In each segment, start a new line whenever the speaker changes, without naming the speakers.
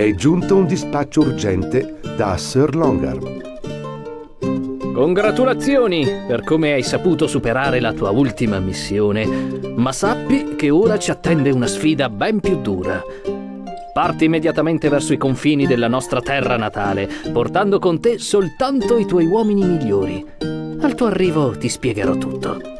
è giunto un dispaccio urgente da Sir Longarm.
Congratulazioni per come hai saputo superare la tua ultima missione, ma sappi che ora ci attende una sfida ben più dura. Parti immediatamente verso i confini della nostra terra natale, portando con te soltanto i tuoi uomini migliori. Al tuo arrivo ti spiegherò tutto.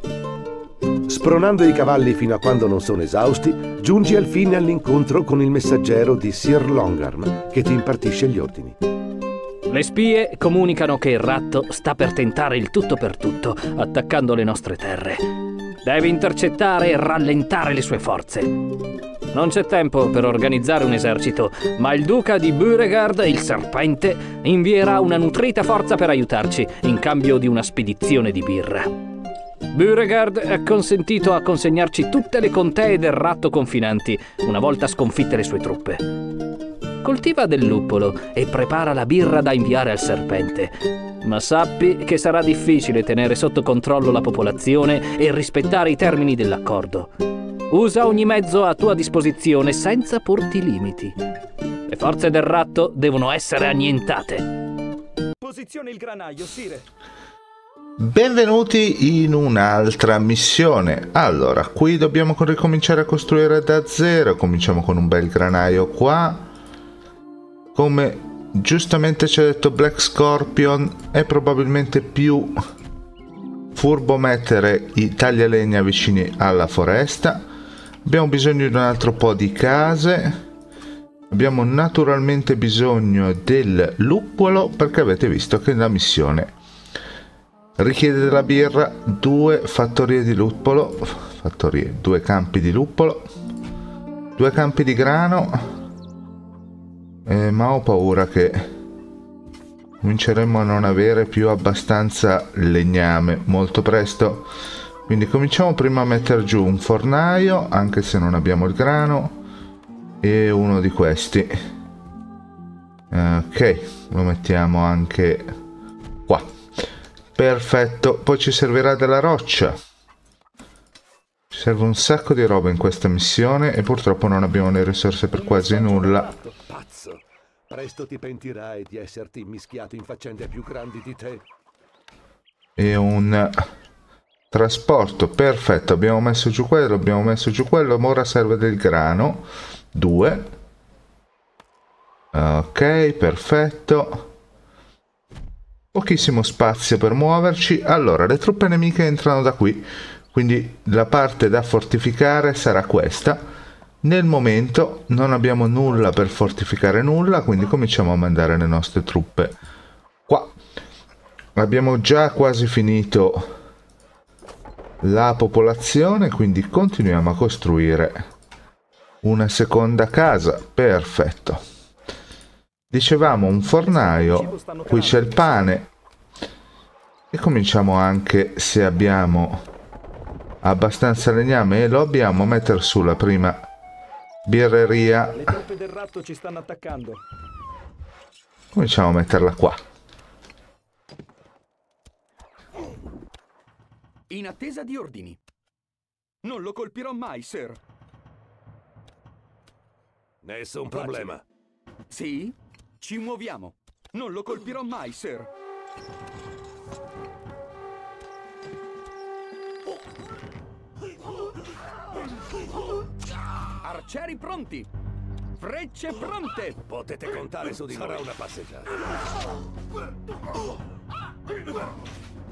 Spronando i cavalli fino a quando non sono esausti, giungi al fine all'incontro con il messaggero di Sir Longarm che ti impartisce gli ordini.
Le spie comunicano che il ratto sta per tentare il tutto per tutto, attaccando le nostre terre. Devi intercettare e rallentare le sue forze. Non c'è tempo per organizzare un esercito, ma il duca di Beauregard, il serpente, invierà una nutrita forza per aiutarci, in cambio di una spedizione di birra. Beauregard ha consentito a consegnarci tutte le contee del ratto confinanti, una volta sconfitte le sue truppe. Coltiva del luppolo e prepara la birra da inviare al serpente. Ma sappi che sarà difficile tenere sotto controllo la popolazione e rispettare i termini dell'accordo. Usa ogni mezzo a tua disposizione senza porti limiti. Le forze del ratto devono essere annientate.
Posizione il granaio, Sire.
Benvenuti in un'altra missione. Allora, qui dobbiamo ricominciare a costruire da zero. Cominciamo con un bel granaio qua. Come giustamente ci ha detto Black Scorpion, è probabilmente più furbo mettere i taglialegna vicini alla foresta. Abbiamo bisogno di un altro po' di case. Abbiamo naturalmente bisogno del luppolo perché avete visto che la missione richiede della birra due fattorie di luppolo fattorie due campi di luppolo due campi di grano eh, ma ho paura che cominceremo a non avere più abbastanza legname molto presto. Quindi cominciamo prima a mettere giù un fornaio anche se non abbiamo il grano e uno di questi. Ok lo mettiamo anche Perfetto, poi ci servirà della roccia. Ci serve un sacco di roba in questa missione e purtroppo non abbiamo le risorse per quasi nulla.
Pazzo, presto ti pentirai di esserti mischiato in faccende più grandi di te.
E un trasporto, perfetto, abbiamo messo giù quello, abbiamo messo giù quello, ma ora serve del grano. Due. Ok, perfetto pochissimo spazio per muoverci allora le truppe nemiche entrano da qui. Quindi la parte da fortificare sarà questa. Nel momento non abbiamo nulla per fortificare nulla quindi cominciamo a mandare le nostre truppe qua. Abbiamo già quasi finito la popolazione quindi continuiamo a costruire una seconda casa. Perfetto. Dicevamo un fornaio, qui c'è il pane e cominciamo anche se abbiamo abbastanza legname e lo abbiamo a mettere su la prima birreria.
Le truppe del ratto ci stanno attaccando.
Cominciamo a metterla qua.
In attesa di ordini. Non lo colpirò mai, sir.
Nessun problema.
Sì? Ci muoviamo. Non lo colpirò mai, sir. Arcieri pronti! Frecce pronte!
Potete contare su di noi. Sarà una passeggiata.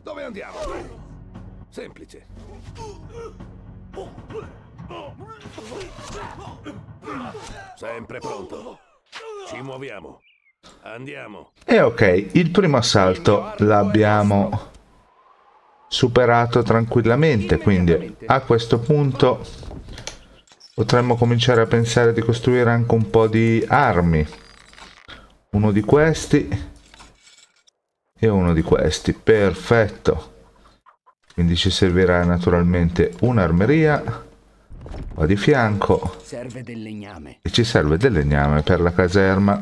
Dove andiamo? Semplice. Sempre pronto. Ci muoviamo. Andiamo.
E ok, il primo assalto l'abbiamo superato tranquillamente, quindi a questo punto potremmo cominciare a pensare di costruire anche un po' di armi. Uno di questi e uno di questi, perfetto. Quindi ci servirà naturalmente un'armeria qua di fianco
serve del legname
e ci serve del legname per la caserma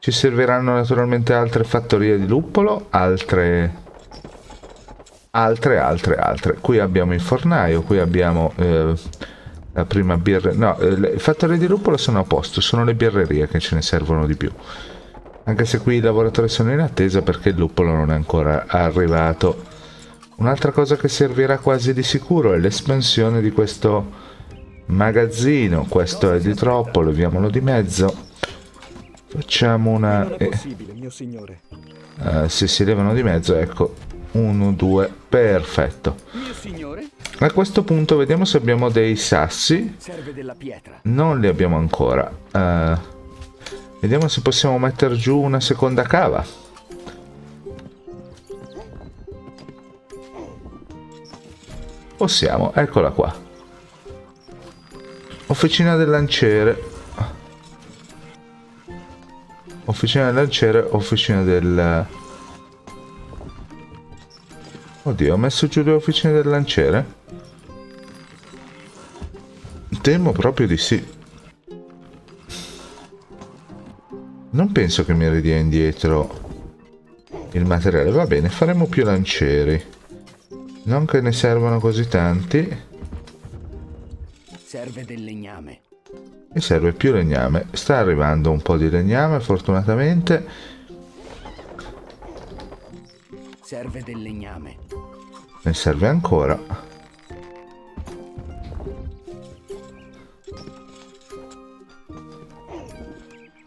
ci serviranno naturalmente altre fattorie di luppolo altre altre altre altre qui abbiamo il fornaio qui abbiamo eh, La prima birra... No, eh, le fattorie di luppolo sono a posto, sono le birrerie che ce ne servono di più. Anche se qui i lavoratori sono in attesa perché il luppolo non è ancora arrivato. Un'altra cosa che servirà quasi di sicuro è l'espansione di questo magazzino. Questo è di troppo, leviamolo di mezzo. Facciamo una... Eh, eh, se si levano di mezzo, ecco. Uno, due, perfetto.
Mio signore,
A questo punto vediamo se abbiamo dei sassi.
serve della pietra.
Non li abbiamo ancora. Eh, vediamo se possiamo mettere giù una seconda cava. Possiamo, eccola qua. Officina del lanciere. Officina del lanciere, officina del... Oddio, ho messo giù le officine del lanciere? Temo proprio di sì. Non penso che mi ridia indietro il materiale. Va bene, faremo più lancieri. Non che ne servano così tanti.
Serve del legname.
Mi serve più legname. Sta arrivando un po' di legname, fortunatamente.
Serve del legname.
Ne serve ancora.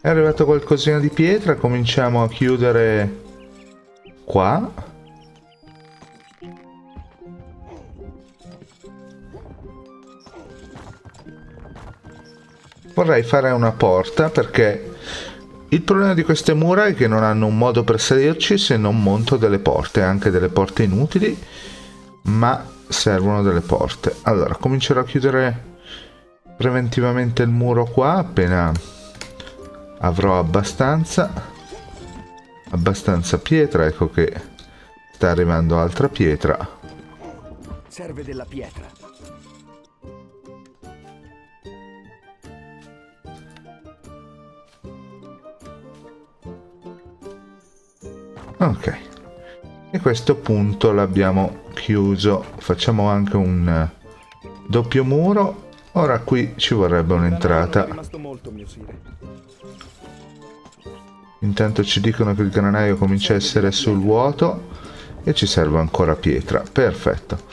È arrivato qualcosina di pietra, cominciamo a chiudere qua. Vorrei fare una porta perché il problema di queste mura è che non hanno un modo per salirci se non monto delle porte, anche delle porte inutili, ma servono delle porte. Allora, comincerò a chiudere preventivamente il muro qua appena avrò abbastanza abbastanza pietra, ecco che sta arrivando altra pietra.
Serve della pietra.
Ok. E questo punto l'abbiamo chiuso. Facciamo anche un eh, doppio muro. Ora qui ci vorrebbe un'entrata. Intanto ci dicono che il granaio comincia a essere sul vuoto e ci serve ancora pietra. Perfetto.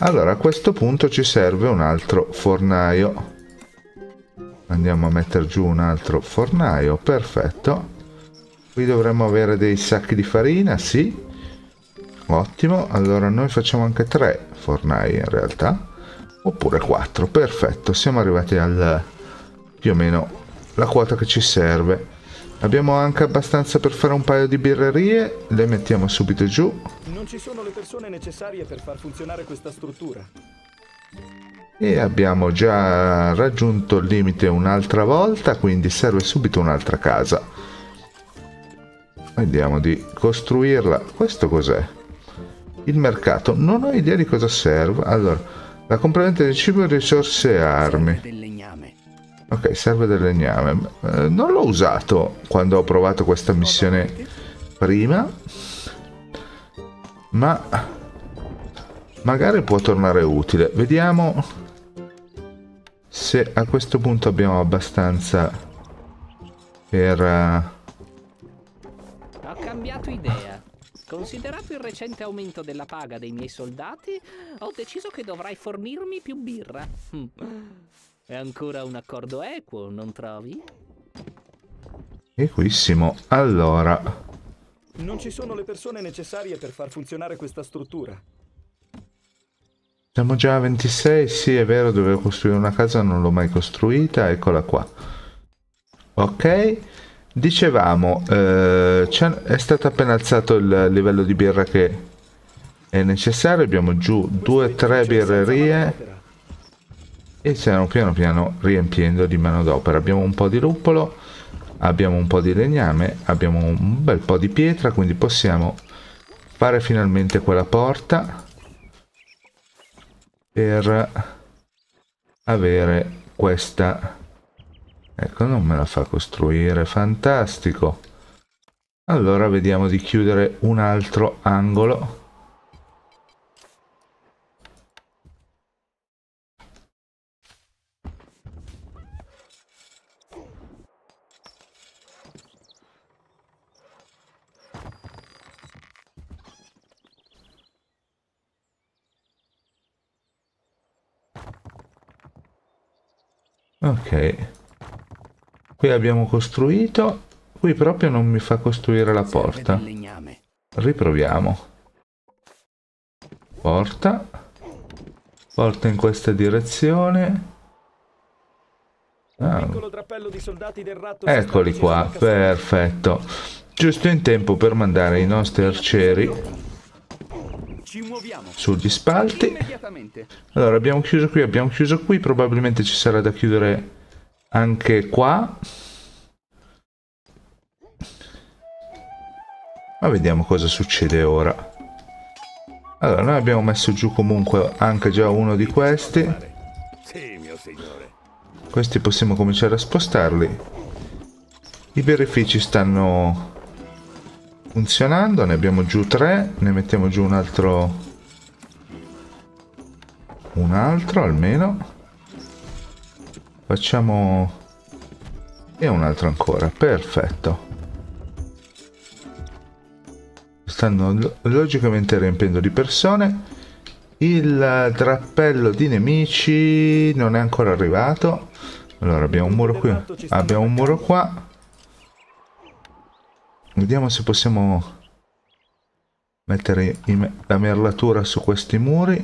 Allora a questo punto ci serve un altro fornaio. Andiamo a mettere giù un altro fornaio. Perfetto. Qui dovremmo avere dei sacchi di farina, sì. Ottimo. Allora noi facciamo anche tre fornai in realtà. Oppure quattro. Perfetto. Siamo arrivati al più o meno la quota che ci serve. Abbiamo anche abbastanza per fare un paio di birrerie, le mettiamo subito giù.
Non ci sono le persone necessarie per far funzionare questa struttura.
E abbiamo già raggiunto il limite un'altra volta, quindi serve subito un'altra casa. Vediamo di costruirla. Questo cos'è? Il mercato. Non ho idea di cosa serve. Allora, la compravendita di cibo, risorse e armi.
Del.
Ok, serve del legname. Eh, non l'ho usato quando ho provato questa missione prima. Ma magari può tornare utile. Vediamo se a questo punto abbiamo abbastanza per...
Ho cambiato idea. Considerato il recente aumento della paga dei miei soldati, ho deciso che dovrai fornirmi più birra. Hm. È ancora un accordo equo, non trovi?
Equissimo. Allora,
Non ci sono le persone necessarie per far funzionare questa struttura.
siamo già a 26. Sì, è vero, dovevo costruire una casa, non l'ho mai costruita. Eccola qua. Ok. Dicevamo, eh, è stato appena alzato il livello di birra che è necessario. Abbiamo giù due o tre birrerie e stiamo piano piano riempiendo di manodopera. Abbiamo un po' di luppolo, abbiamo un po' di legname, abbiamo un bel po' di pietra, quindi possiamo fare finalmente quella porta per avere questa ecco non me la fa costruire fantastico allora vediamo di chiudere un altro angolo Ok. Qui abbiamo costruito. Qui proprio non mi fa costruire la porta. Riproviamo. Porta. Porta in questa direzione. Ah, eccoli qua, perfetto. Giusto in tempo per mandare i nostri arcieri
Ci muoviamo.
sugli spalti. Allora, abbiamo chiuso qui, abbiamo chiuso qui, probabilmente ci sarà da chiudere anche qua. Ma vediamo cosa succede ora. Allora, noi abbiamo messo giù comunque anche già uno di questi. Questi possiamo cominciare a spostarli. I birrifici stanno funzionando, ne abbiamo giù tre, ne mettiamo giù un altro un altro almeno. Facciamo e un altro ancora, perfetto. Stanno lo- logicamente riempiendo di persone. Il drappello di nemici non è ancora arrivato. Allora abbiamo un muro qui, abbiamo un muro qua. Vediamo se possiamo mettere la merlatura su questi muri.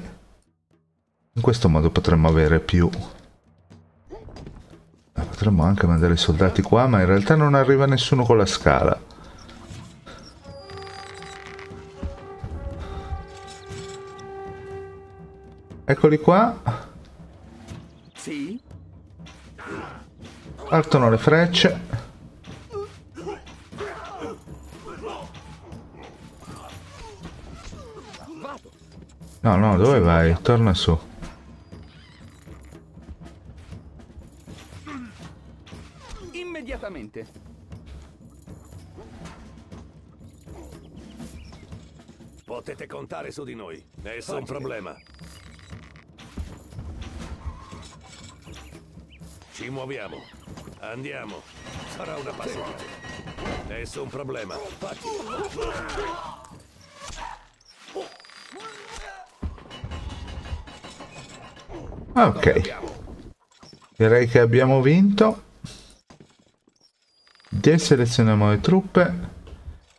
In questo modo potremmo avere più. Potremmo anche mandare i soldati qua, ma in realtà non arriva nessuno con la scala. Eccoli qua.
Sì?
Partono le frecce. No, no, dove vai? Torna su.
Immediatamente.
Potete contare su di noi. Nessun problema. Ci muoviamo. Andiamo. Sarà una passeggiata. Nessun problema. Facile.
Ok. Direi che abbiamo vinto. Deselezioniamo le truppe.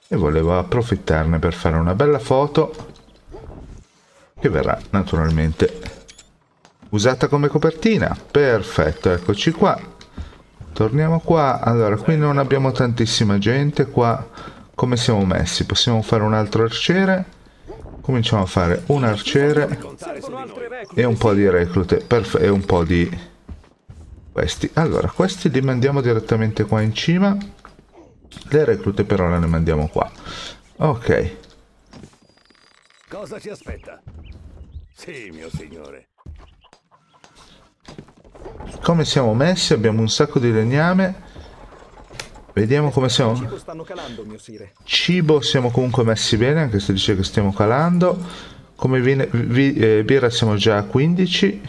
E volevo approfittarne per fare una bella foto. Che verrà naturalmente usata come copertina. Perfetto, eccoci qua. Torniamo qua. Allora, qui non abbiamo tantissima gente. Qua come siamo messi? Possiamo fare un altro arciere. Cominciamo a fare un arciere e un po' di reclute e un po' di questi allora questi li mandiamo direttamente qua in cima le reclute per ora le mandiamo qua. Ok.
Cosa ci aspetta? Sì, mio signore.
come siamo messi? Abbiamo un sacco di legname. Vediamo come siamo.
Cibo stanno calando, mio sire.
cibo siamo comunque messi bene anche se dice che stiamo calando. Come vine- vi- eh, birra siamo già a 15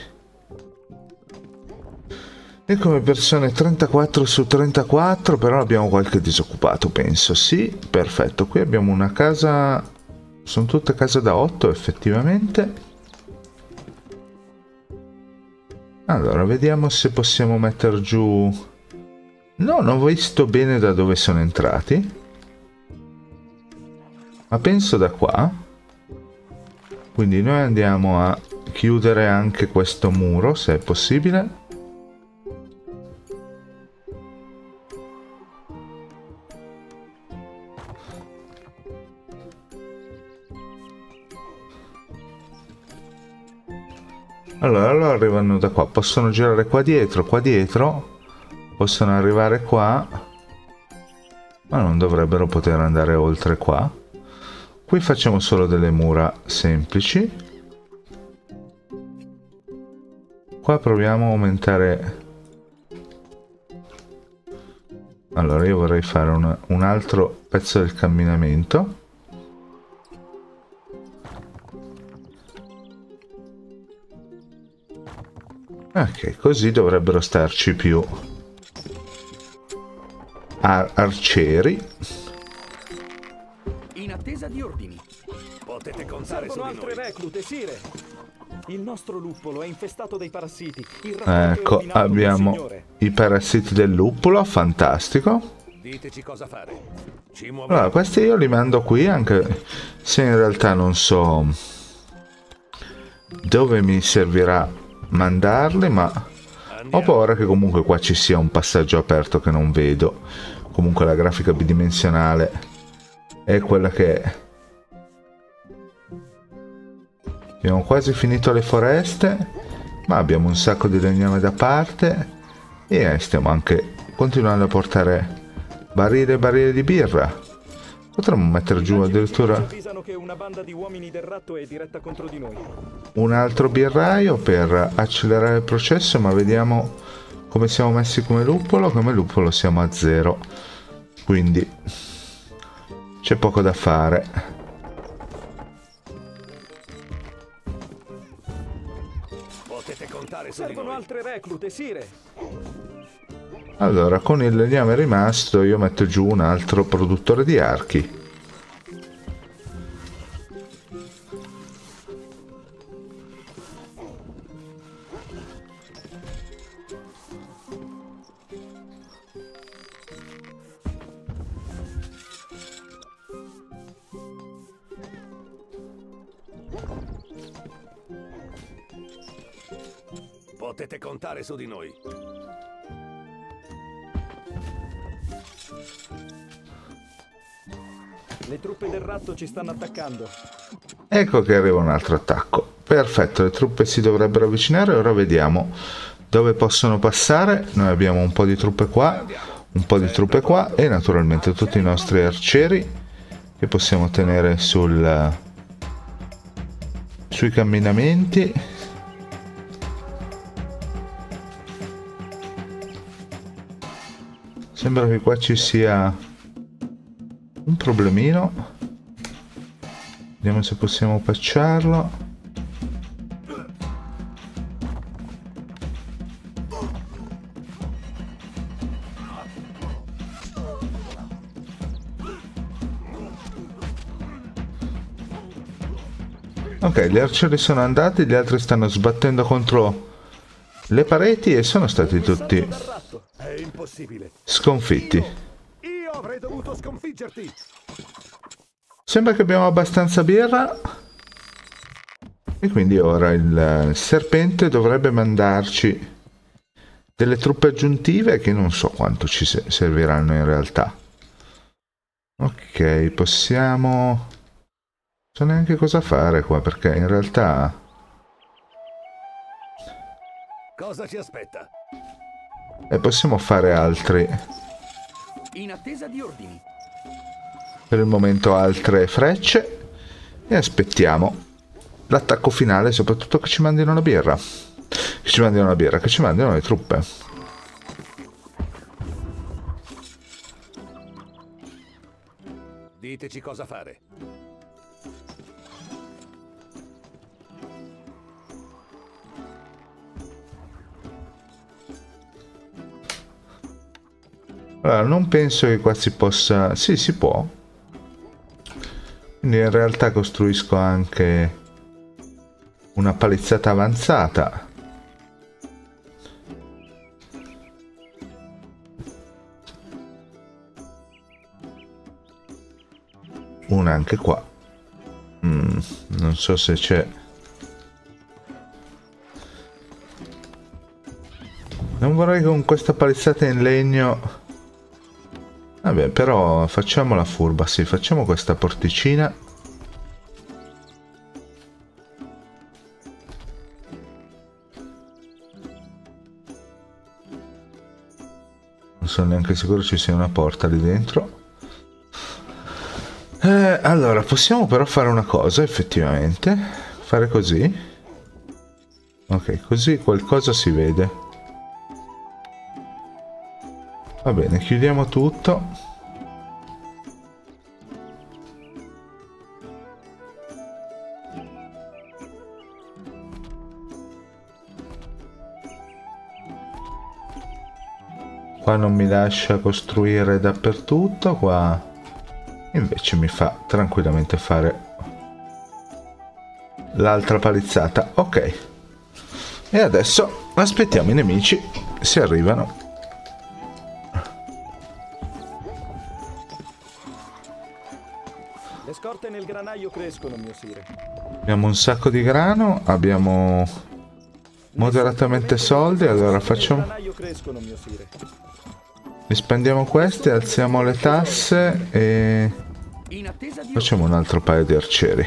e come persone 34 su 34 però abbiamo qualche disoccupato penso. Sì perfetto. Qui abbiamo una casa sono tutte case da 8 effettivamente. Allora vediamo se possiamo mettere giù. No non ho visto bene da dove sono entrati. Ma penso da qua. Quindi noi andiamo a chiudere anche questo muro, se è possibile. Arrivano da qua, possono girare qua dietro, qua dietro, possono arrivare qua, ma non dovrebbero poter andare oltre qua. Qui facciamo solo delle mura semplici. Qua proviamo a aumentare... Allora io vorrei fare un, un altro pezzo del camminamento. Ok, così dovrebbero starci più ar- arcieri.
In attesa di ordini.
Potete contare su
altre
noi.
reclute, sire. Il nostro luppolo è infestato dai parassiti.
Ecco, abbiamo i parassiti del luppolo, fantastico.
Diteci cosa fare.
Allora, questi io li mando qui anche se in realtà non so dove mi servirà mandarli, ma ho paura che comunque qua ci sia un passaggio aperto che non vedo. Comunque la grafica bidimensionale è quella che è. Abbiamo quasi finito le foreste, ma abbiamo un sacco di legname da parte e stiamo anche continuando a portare barili e barili di birra. Potremmo mettere giù addirittura
una banda di uomini del ratto è diretta contro di noi.
un altro birraio per accelerare il processo, ma vediamo come siamo messi come luppolo. Come luppolo siamo a zero, quindi c'è poco da fare.
Potete contare su
Servono altre reclute, Sire.
Allora, con il legname rimasto io metto giù un altro produttore di archi.
Contare su di noi.
Le truppe del ratto ci stanno attaccando.
Ecco che arriva un altro attacco. Perfetto, le truppe si dovrebbero avvicinare. Ora vediamo dove possono passare. Noi abbiamo un po' di truppe qua, un po' di truppe qua e naturalmente tutti i nostri arcieri che possiamo tenere sul, sui camminamenti. Sembra che qua ci sia un problemino. Vediamo se possiamo patcharlo. Ok, gli arcieri sono andati, gli altri stanno sbattendo contro le pareti e sono stati tutti sconfitti.
Io avrei dovuto sconfiggerti.
Sembra che abbiamo abbastanza birra. E quindi ora il eh, serpente dovrebbe mandarci delle truppe aggiuntive che non so quanto ci se- serviranno in realtà. Ok, possiamo... Non so neanche cosa fare qua perché in realtà...
Cosa ci aspetta?
Eh, possiamo fare altri... Per il momento altre frecce e aspettiamo l'attacco finale, soprattutto che ci mandino la birra. Che ci mandino la birra, che ci mandino le truppe.
Diteci cosa fare.
Allora, non penso che qua si possa... Sì, si può. Quindi in realtà costruisco anche una palizzata avanzata. Una anche qua. Mm, non so se c'è... Non vorrei con questa palizzata in legno... Vabbè, però facciamola furba, sì, facciamo questa porticina. Non sono neanche sicuro ci sia una porta lì dentro. Eh, allora, possiamo però fare una cosa, effettivamente. Fare così. Ok, così qualcosa si vede. Va bene, chiudiamo tutto. Qua non mi lascia costruire dappertutto, qua invece mi fa tranquillamente fare l'altra palizzata. Ok. E adesso aspettiamo i nemici se arrivano.
Le scorte nel granaio crescono, mio sire.
Abbiamo un sacco di grano, abbiamo moderatamente soldi, allora facciamo...
Sire.
Espandiamo queste, alziamo le tasse e facciamo un altro paio di arcieri.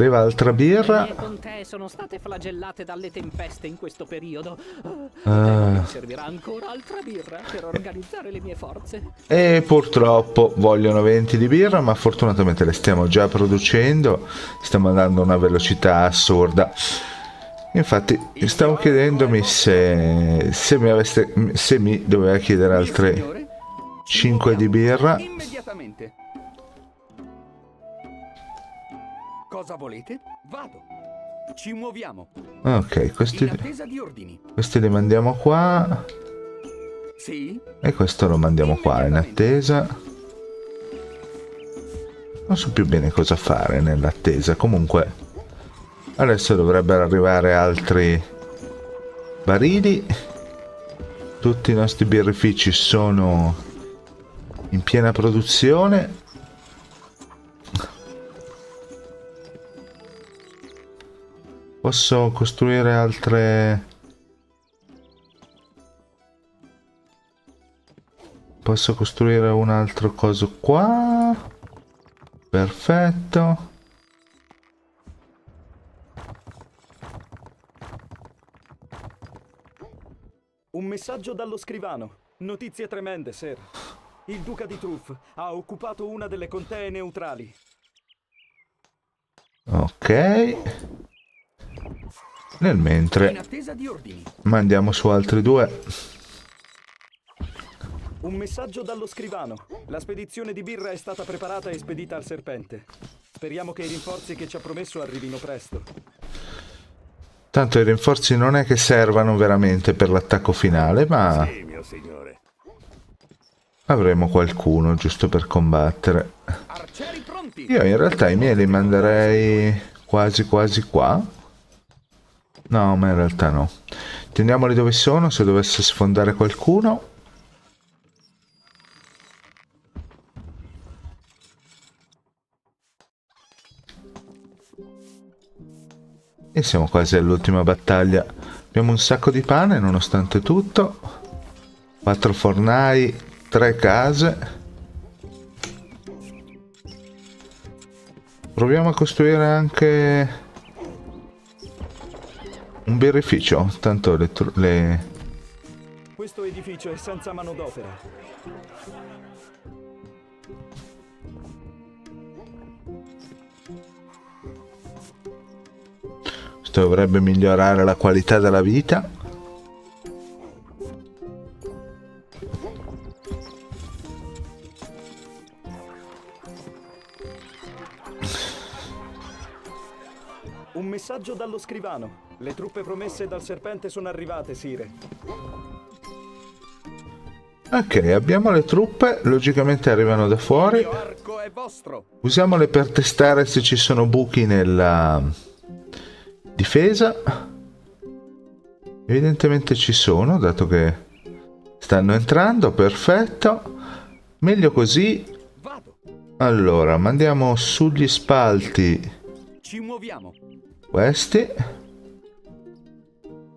Arriva altra
Le
birra.
contee sono state flagellate dalle tempeste in questo periodo.
Ah.
Servirà ancora altra birra per organizzare le mie forze.
E purtroppo vogliono 20 di birra, ma fortunatamente le stiamo già producendo. Stiamo andando a una velocità assurda. Infatti, stavo chiedendomi se, se mi, aveste, se mi doveva chiedere altre
Signore, ci
5 di birra.
Immediatamente. Cosa volete? Vado. Ci muoviamo.
Ok, questi,
In attesa di ordini.
questi li mandiamo qua.
Sì?
E questo lo mandiamo qua in attesa. Non so più bene cosa fare nell'attesa. Comunque, adesso dovrebbero arrivare altri barili. Tutti i nostri birrifici sono in piena produzione. Posso costruire altre... Posso costruire un altro coso qua. Perfetto.
Un messaggio dallo scrivano. Notizie tremende, sir. Il duca di Truff ha occupato una delle contee neutrali.
Ok. Nel mentre mandiamo su altri due.
Un messaggio dallo scrivano. La spedizione di birra è stata preparata e spedita al serpente. Speriamo che i rinforzi che ci ha promesso arrivino presto.
Tanto i rinforzi non è che servano veramente per l'attacco finale, ma
Sì, mio signore.
avremo qualcuno giusto per combattere. Io in realtà i miei li manderei quasi quasi qua. No, ma in realtà no. Teniamoli dove sono se dovesse sfondare qualcuno. E siamo quasi all'ultima battaglia. Abbiamo un sacco di pane nonostante tutto. Quattro fornai, tre case. Proviamo a costruire anche un birrificio. Tanto le, le-
Questo edificio è senza manodopera.
questo dovrebbe migliorare la qualità della vita.
Scrivano. Le truppe promesse dal serpente sono arrivate, sire.
Ok, abbiamo le truppe, logicamente arrivano da fuori. Usiamole per testare se ci sono buchi nella difesa. Evidentemente ci sono, dato che stanno entrando, perfetto. Meglio così.
Vado.
Allora, mandiamo sugli spalti
Ci muoviamo.
Questi.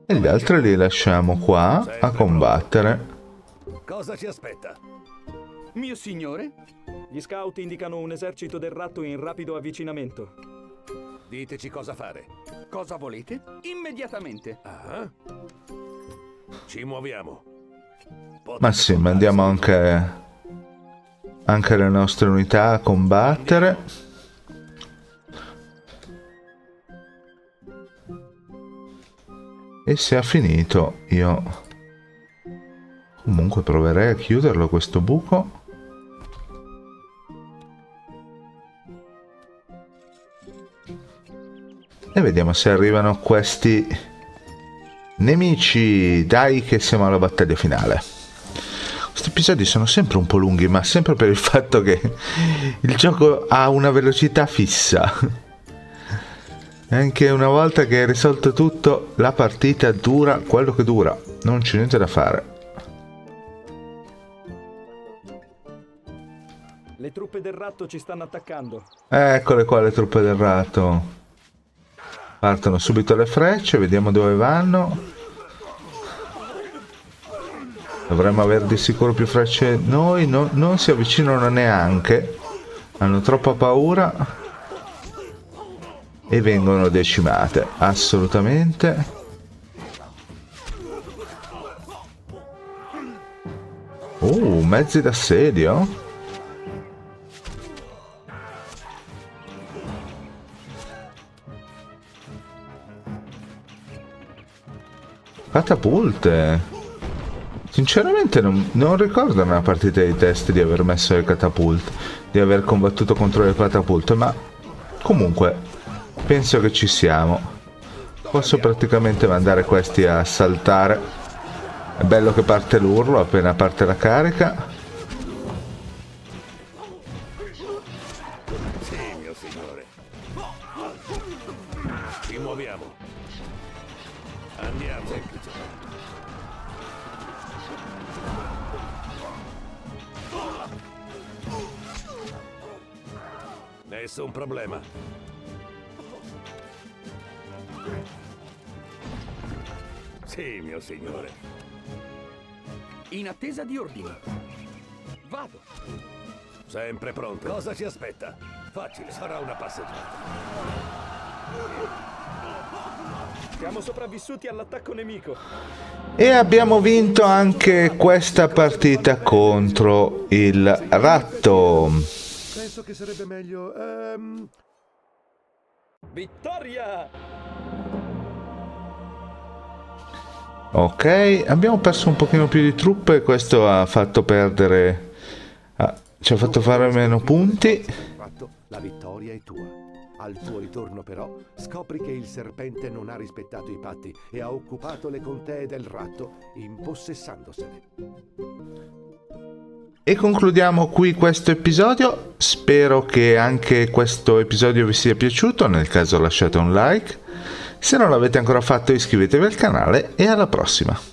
E gli altri li lasciamo qua a combattere.
Cosa ci aspetta?
Mio signore?
Gli scout indicano un esercito del ratto in rapido avvicinamento.
Diteci cosa fare.
Cosa volete? Immediatamente.
Ah? Ci muoviamo. Potete
Ma sì, mandiamo anche, anche le nostre unità a combattere. E se ha finito io comunque proverei a chiuderlo questo buco. E vediamo se arrivano questi nemici. Dai che siamo alla battaglia finale. Questi episodi sono sempre un po' lunghi ma sempre per il fatto che il gioco ha una velocità fissa anche una volta che hai risolto tutto, la partita dura quello che dura, non c'è niente da fare.
Le truppe del ratto ci stanno attaccando.
Eccole qua le truppe del ratto. Partono subito le frecce, vediamo dove vanno. Dovremmo avere di sicuro più frecce noi, no, non si avvicinano neanche. Hanno troppa paura e vengono decimate. Assolutamente. Uh mezzi d'assedio? Catapulte. Sinceramente non, non ricordo nella partita di test di aver messo le catapulte di aver combattuto contro le catapulte ma comunque Penso che ci siamo. Posso praticamente mandare questi a saltare. È bello che parte l'urlo appena parte la carica.
Nessun problema. Sì, mio signore.
In attesa di ordini. Vado.
Sempre pronto. Cosa ci aspetta? Facile, sarà una passeggiata.
Siamo sopravvissuti all'attacco nemico.
E abbiamo vinto anche questa partita contro il ratto.
Penso che sarebbe meglio... Um...
Vittoria!
Ok, abbiamo perso un pochino più di truppe, questo ha fatto perdere... Ah, ci ha fatto fare meno punti.
La vittoria è tua. Al tuo ritorno però scopri che il serpente non ha rispettato i patti e ha occupato le contee del ratto impossessandosene.
E concludiamo qui questo episodio, spero che anche questo episodio vi sia piaciuto, nel caso lasciate un like se non l'avete ancora fatto iscrivetevi al canale e alla prossima!